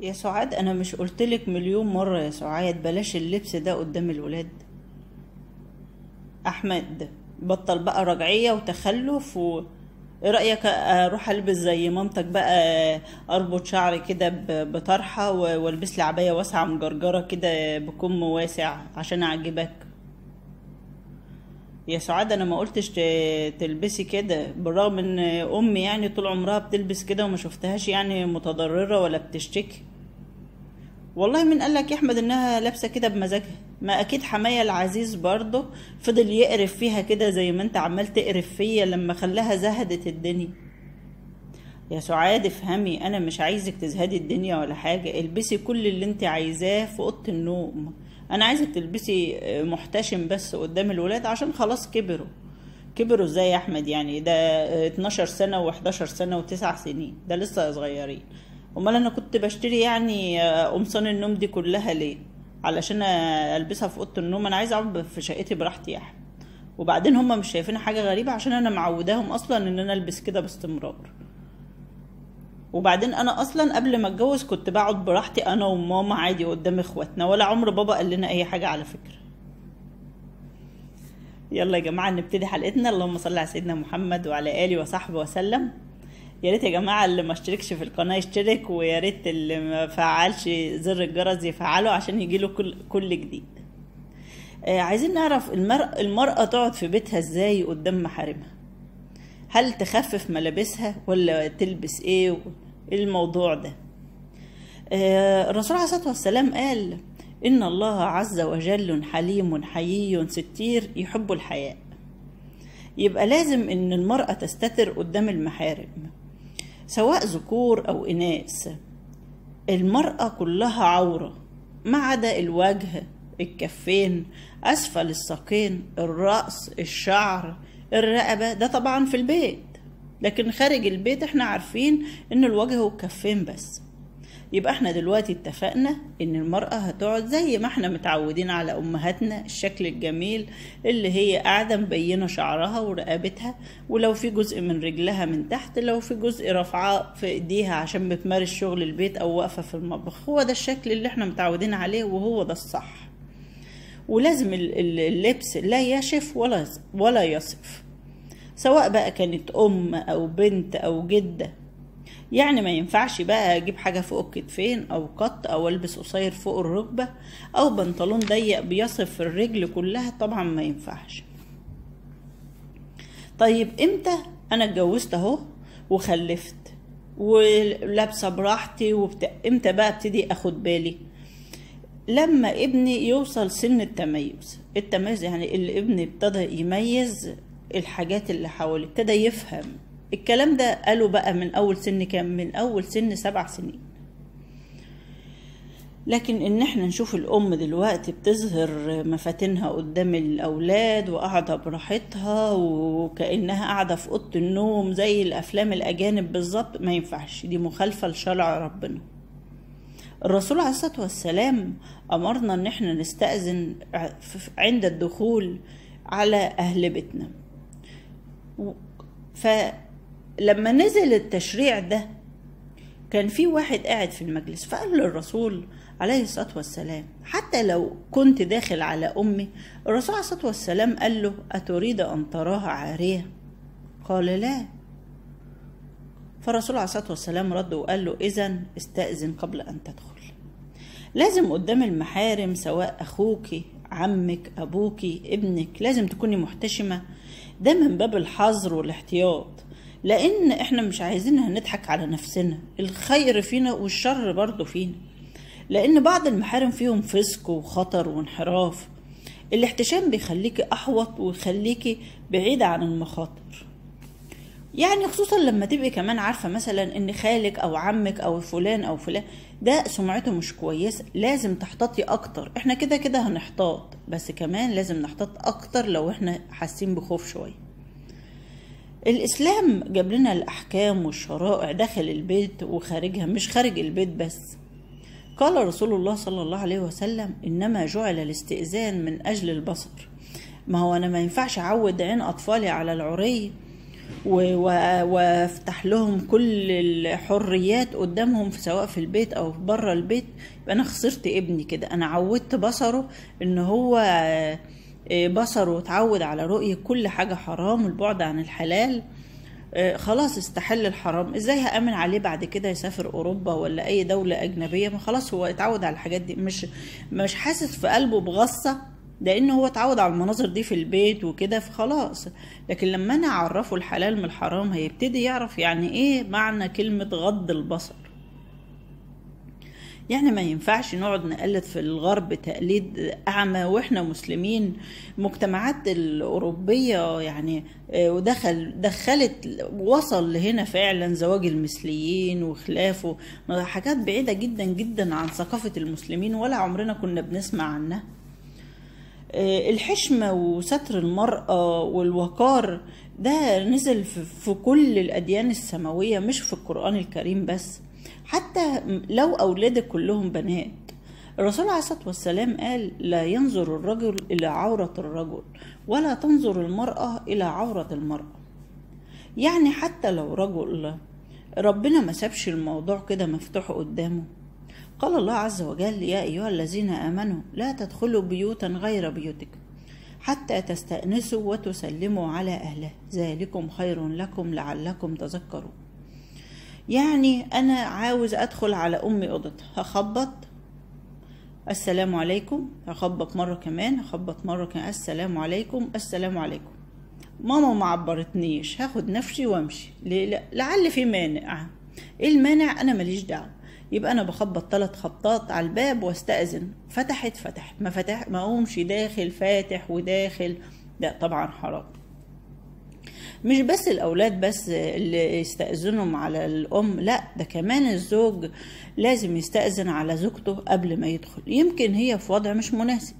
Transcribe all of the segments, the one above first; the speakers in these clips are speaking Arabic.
يا سعاد أنا مش قلتلك مليون مرة يا سعاد بلاش اللبس ده قدام الولاد. أحمد بطل بقى رجعية وتخلف و إيه رأيك أروح ألبس زي مامتك بقى أربط شعري كده ب- بطرحة و- وألبس لي عباية واسعة مجرجرة كده بكم واسع عشان أعجبك؟ يا سعاد أنا ما قلتش تلبسي كده. بالرغم إن أمي يعني طول عمرها بتلبس كده وما شفتهاش يعني متضررة ولا بتشتكي. والله من قالك يا أحمد إنها لابسة كده بمزاجها. ما أكيد حماية العزيز برضه فضل يقرف فيها كده زي ما أنت عمال تقرف فيا لما خلاها زهدت الدنيا. يا سعاد افهمي أنا مش عايزك تزهدي الدنيا ولا حاجة. البسي كل اللي أنت عايزاه في أوضة النوم. أنا عايزك تلبسي محتشم بس قدام الولاد عشان خلاص كبروا. كبروا إزاي يا احمد يعني؟ ده 12 سنة و11 سنة و9 سنين. ده لسه صغيرين. امال أنا كنت بشتري يعني قمصان النوم دي كلها ليه؟ علشان البسها في اوضة النوم. أنا عايزة اقعد في شقتي براحتي يا احمد. وبعدين هم مش شايفين حاجة غريبة عشان أنا معوداهم أصلا ان أنا البس كده باستمرار. وبعدين أنا أصلا قبل ما أتجوز كنت بقعد براحتي أنا وماما عادي قدام إخواتنا ولا عمر بابا قال لنا أي حاجة على فكرة. يلا يا جماعة نبتدي حلقتنا. اللهم صل على سيدنا محمد وعلى آله وصحبه وسلم. يا ريت يا جماعة اللي ما اشتركش في القناة يشترك ويا ريت اللي ما فعلش زر الجرس يفعله عشان يجيله كل كل جديد. آه عايزين نعرف المرأة, تقعد في بيتها إزاي قدام محارمها؟ هل تخفف ملابسها ولا تلبس إيه؟ الموضوع ده. آه الرسول عليه الصلاة والسلام قال إن الله عز وجل حليم حيي ستير يحب الحياء. يبقى لازم إن المرأة تستتر قدام المحارم سواء ذكور أو إناث. المرأة كلها عورة ما عدا الوجه الكفين أسفل الساقين الرأس الشعر الرقبة ده طبعا في البيت. لكن خارج البيت إحنا عارفين ان الوجه والكفين بس. يبقى إحنا دلوقتي اتفقنا ان المرأة هتقعد زي ما إحنا متعودين على أمهاتنا الشكل الجميل اللي هي قاعدة مبينة شعرها ورقبتها ولو في جزء من رجلها من تحت لو في جزء رافعاه في إيديها عشان بتمارس شغل البيت أو واقفة في المطبخ. هو ده الشكل اللي إحنا متعودين عليه وهو ده الصح. ولازم اللبس لا يشف ولا ولا يصف. سواء بقى كانت أم أو بنت أو جدة. يعني ما ينفعش بقى أجيب حاجة فوق الكتفين أو قط أو ألبس قصير فوق الركبة أو بنطلون ضيق بيصف الرجل كلها طبعا ما ينفعش. طيب إمتى؟ أنا اتجوزت أهو وخلفت ولابسة براحتي وبت... إمتى بقى ابتدي أخد بالي؟ لما ابني يوصل سن التميز. التميز يعني الابن ابتدى يميز الحاجات اللي حواليه ابتدى يفهم. الكلام ده قالوا بقى من أول سن كام؟ من أول سن سبع سنين. لكن إن إحنا نشوف الأم دلوقتي بتظهر مفاتنها قدام الأولاد وقاعدة براحتها وكأنها قاعدة في أوضة النوم زي الأفلام الأجانب بالظبط ما ينفعش. دي مخالفة لشرع ربنا. الرسول عليه الصلاة والسلام أمرنا إن إحنا نستأذن عند الدخول على أهل بيتنا. فلما نزل التشريع ده كان في واحد قاعد في المجلس فقال للرسول عليه الصلاة والسلام حتى لو كنت داخل على أمي الرسول عليه الصلاة والسلام قال له أتريد أن تراها عارية؟ قال لا. فالرسول عليه الصلاة والسلام رد وقال له إذا استأذن قبل أن تدخل. لازم قدام المحارم سواء أخوك عمك أبوك ابنك لازم تكوني محتشمة ده من باب الحظر والاحتياط. لأن إحنا مش عايزينها نضحك على نفسنا. الخير فينا والشر برضه فينا. لأن بعض المحارم فيهم فسق وخطر وانحراف. الاحتشام بيخليكي أحوط ويخليكي بعيدة عن المخاطر. يعني خصوصا لما تبقي كمان عارفة مثلا إن خالك أو عمك أو فلان أو فلان ده سمعته مش كويسة لازم تحتاطي أكتر. إحنا كده كده هنحتاط بس كمان لازم نحتاط أكتر لو إحنا حاسين بخوف شوية. الإسلام جاب لنا الأحكام والشرائع داخل البيت وخارجها مش خارج البيت بس. قال رسول الله صلى الله عليه وسلم إنما جعل الاستئذان من أجل البصر. ما هو أنا ما ينفعش أعود عين أطفالي على العري وافتح لهم كل الحريات قدامهم سواء في البيت أو في بره البيت. يبقى أنا خسرت ابني كده. أنا عودت بصره إن هو آه، بصره اتعود على رؤية كل حاجة حرام والبعد عن الحلال. آه، خلاص استحل الحرام. إزاي هأمن عليه بعد كده يسافر أوروبا ولا أي دولة أجنبية؟ ما خلاص هو اتعود على الحاجات دي. مش مش حاسس في قلبه بغصة. لأن هو اتعود على المناظر دي في البيت وكده فخلاص. لكن لما أنا أعرفه الحلال من الحرام هيبتدي يعرف يعني إيه معنى كلمة غض البصر. يعني ما ينفعش نقعد نقلد في الغرب تقليد أعمى وإحنا مسلمين. المجتمعات الأوروبية يعني آه، ودخل دخلت وصل لهنا فعلا زواج المثليين وخلافه حاجات بعيدة جدا جدا عن ثقافة المسلمين ولا عمرنا كنا بنسمع عنها. الحشمة وستر المرأة والوقار ده نزل في في كل الأديان السماوية مش في القرآن الكريم بس حتى لو أولادك كلهم بنات. الرسول عليه الصلاة والسلام قال لا ينظر الرجل إلى عورة الرجل ولا تنظر المرأة إلى عورة المرأة. يعني حتى لو رجل ربنا ما سابش الموضوع كده مفتوح قدامه. قال الله عز وجل يا أيها الذين آمنوا لا تدخلوا بيوتا غير بيوتكم حتى تستأنسوا وتسلموا على أهله. ذلكم خير لكم لعلكم تذكرون. يعني أنا عاوز أدخل على أمي أوضتها هخبط. السلام عليكم. هخبط مرة كمان. هخبط مرة كمان. السلام عليكم. السلام عليكم. ماما ما عبرتنيش. هاخد نفسي وامشي. ليه؟ لعل في مانع. إيه المانع؟ أنا ماليش دعوة. يبقى أنا بخبط ثلاث خبطات على الباب واستأذن. فتحت فتحت. ما فتح ما أقومش داخل فاتح وداخل. لا طبعا حرام. مش بس الأولاد بس اللي يستأذنهم على الأم لا ده كمان الزوج لازم يستأذن على زوجته قبل ما يدخل. يمكن هي في وضع مش مناسب.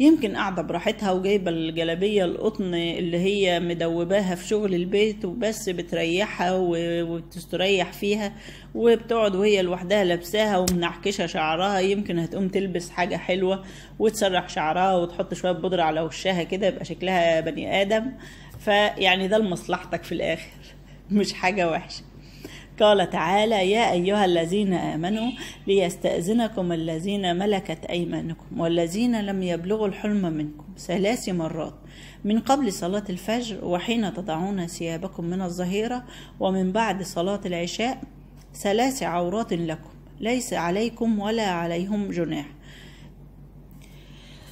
يمكن قاعدة براحتها وجايبة الجلابية القطن اللي هي مدوباها في شغل البيت وبس بتريحها وبتستريح فيها وبتقعد وهي لوحدها لابساها ومنعكشة شعرها. يمكن هتقوم تلبس حاجة حلوة وتسرح شعرها وتحط شوية بودرة على وشها كده يبقى شكلها بني آدم. فيعني ده لمصلحتك في الآخر مش حاجة وحشة. قال تعالى يا أيها الذين آمنوا ليستأذنكم الذين ملكت أيمانكم والذين لم يبلغوا الحلم منكم. ثلاث مرات. من قبل صلاة الفجر وحين تضعون ثيابكم من الظهيرة ومن بعد صلاة العشاء ثلاث عورات لكم ليس عليكم ولا عليهم جناح.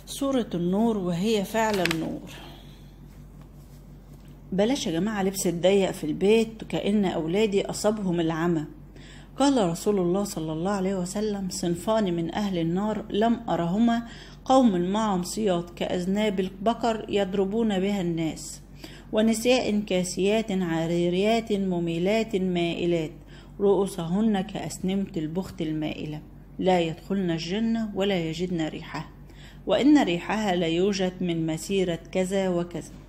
سورة النور وهي فعلا نور بلاش يا جماعة لبس الضيق في البيت كأن أولادي أصابهم العمى. قال رسول الله صلى الله عليه وسلم صنفان من أهل النار لم أرهما قوم معهم سياط كأذناب البقر يضربون بها الناس ونساء كاسيات عاريات مميلات مائلات رؤوسهن كأسنمة البخت المائلة. لا يدخلن الجنة ولا يجدن ريحها وإن ريحها لا يوجد من مسيرة كذا وكذا.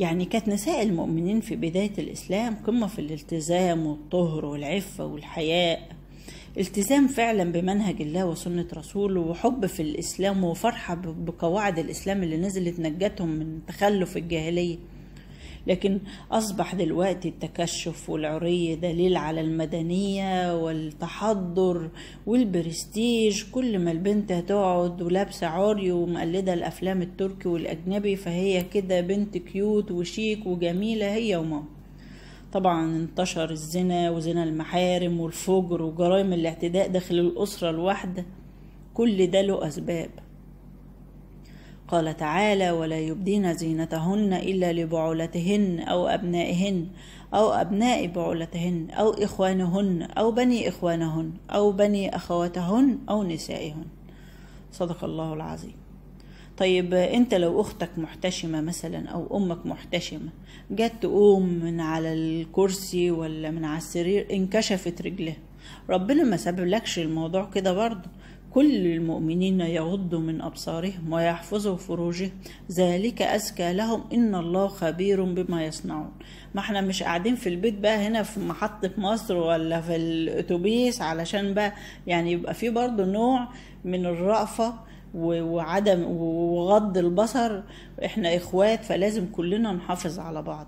يعني كانت نساء المؤمنين في بداية الإسلام قمة في الالتزام والطهر والعفة والحياء التزام فعلا بمنهج الله وسنة رسوله وحب في الإسلام وفرحة بقواعد الإسلام اللي نزلت نجتهم من تخلف الجاهلية. لكن أصبح دلوقتي التكشف والعري دليل على المدنية والتحضر والبرستيج. كل ما البنت هتقعد ولابسة عري ومقلدة الأفلام التركي والأجنبي فهي كده بنت cute وشيك وجميلة هي وماما. طبعا انتشر الزنا وزنا المحارم والفجر وجرائم الاعتداء داخل الأسرة الواحدة. كل ده له أسباب. قال تعالى ولا يبدين زينتهن إلا لبعولتهن أو أبنائهن أو أبناء بعولتهن أو إخوانهن أو بني إخوانهن أو بني أخواتهن أو نسائهن. صدق الله العظيم. طيب أنت لو أختك محتشمة مثلا أو أمك محتشمة جت تقوم من على الكرسي ولا من على السرير انكشفت رجلها ربنا ما سببلكش الموضوع كده برضه. كل المؤمنين يغضوا من أبصارهم ويحفظوا فروجهم. ذلك أزكى لهم. إن الله خبير بما يصنعون. ما إحنا مش قاعدين في البيت بقى هنا في محطة مصر ولا في الأتوبيس علشان بقى يعني يبقى في برضه نوع من الرأفة وعدم وغض البصر. إحنا إخوات فلازم كلنا نحافظ على بعض.